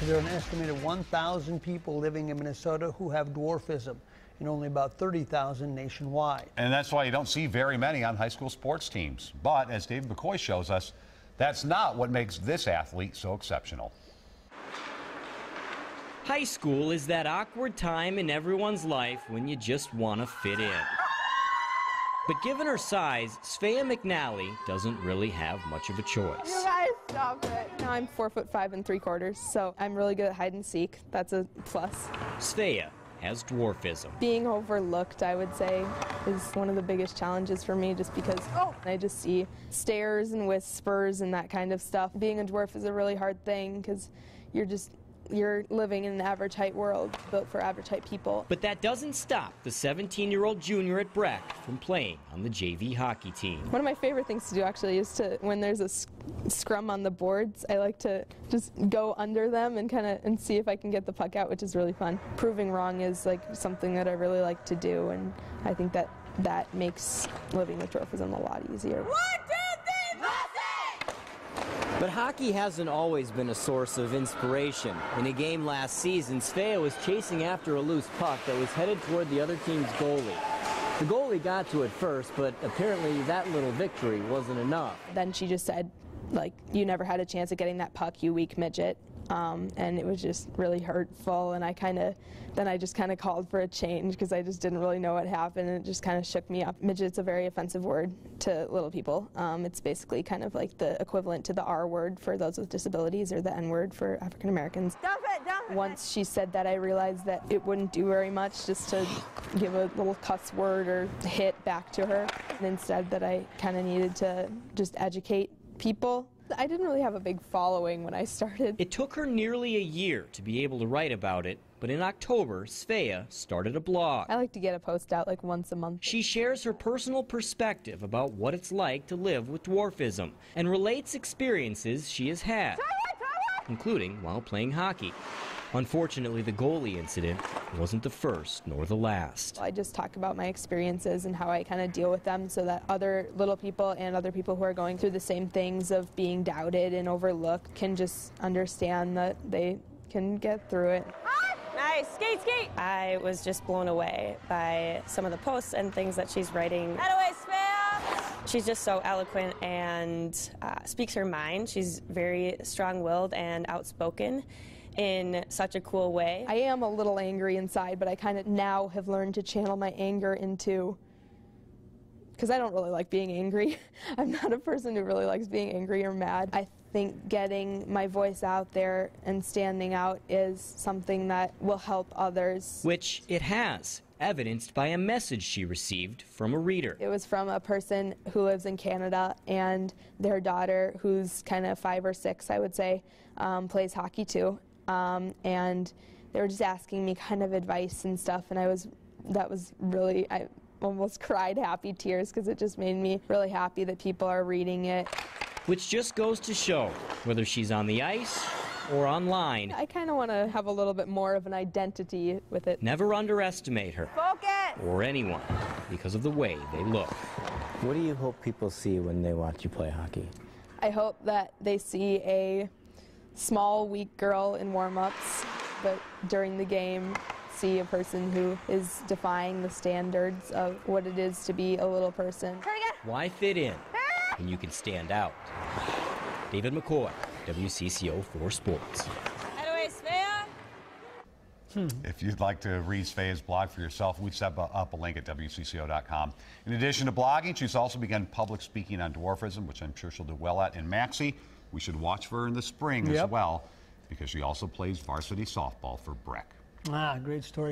because there are an estimated 1,000 people living in Minnesota who have dwarfism and only about 30,000 nationwide. And that's why you don't see very many on high school sports teams. But as David McCoy shows us, that's not what makes this athlete so exceptional. High school is that awkward time in everyone's life when you just want to fit in. But given her size, Svea McNally doesn't really have much of a choice. You guys stop it. Now I'm four foot five and three quarters, so I'm really good at hide and seek. That's a plus. Svea has dwarfism. Being overlooked, I would say, is one of the biggest challenges for me just because oh, I just see stares and whispers and that kind of stuff. Being a dwarf is a really hard thing because you're just you're living in an average height world built for average height people. But that doesn't stop the 17 year old junior at Breck from playing on the JV hockey team. One of my favorite things to do actually is to, when there's a scrum on the boards, I like to just go under them and kind of and see if I can get the puck out, which is really fun. Proving wrong is like something that I really like to do, and I think that that makes living with dwarfism a lot easier. But hockey hasn't always been a source of inspiration. In a game last season, Svea was chasing after a loose puck that was headed toward the other team's goalie. The goalie got to it first, but apparently that little victory wasn't enough. Then she just said, like, you never had a chance at getting that puck, you weak midget. Um, and it was just really hurtful. And I kind of, then I just kind of called for a change because I just didn't really know what happened. And it just kind of shook me up. Midget's a very offensive word to little people. Um, it's basically kind of like the equivalent to the R word for those with disabilities or the N word for African Americans. Stop it! Once she said that, I realized that it wouldn't do very much just to give a little cuss word or hit back to her. And instead, that I kind of needed to just educate people I didn't really have a big following when I started. It took her nearly a year to be able to write about it, but in October, Svea started a blog. I like to get a post out like once a month. She shares her personal perspective about what it's like to live with dwarfism and relates experiences she has had, including while playing hockey. Unfortunately, the goalie incident wasn't the first nor the last. I just talk about my experiences and how I kind of deal with them so that other little people and other people who are going through the same things of being doubted and overlooked can just understand that they can get through it. Nice, skate, skate. I was just blown away by some of the posts and things that she's writing. Head away, spam! She's just so eloquent and uh, speaks her mind. She's very strong-willed and outspoken in such a cool way. I am a little angry inside, but I kind of now have learned to channel my anger into because I don't really like being angry. I'm not a person who really likes being angry or mad. I think getting my voice out there and standing out is something that will help others. Which it has, evidenced by a message she received from a reader. It was from a person who lives in Canada and their daughter, who's kind of five or six, I would say, um, plays hockey too um, and they were just asking me kind of advice and stuff, and I was that was really I almost cried happy tears because it just made me really happy that people are reading it. Which just goes to show whether she's on the ice or online. I kind of want to have a little bit more of an identity with it. Never underestimate her. Focus! Or anyone because of the way they look. What do you hope people see when they watch you play hockey? I hope that they see a small, weak girl in warm-ups, but during the game, see a person who is defying the standards of what it is to be a little person. Why fit in when you can stand out? David McCoy, WCCO 4 Sports. Hmm. If you'd like to read Svea's blog for yourself, we've set up a link at WCCO.com. In addition to blogging, she's also begun public speaking on dwarfism, which I'm sure she'll do well at. And Maxie, we should watch for her in the spring yep. as well because she also plays varsity softball for Breck. Ah, great story.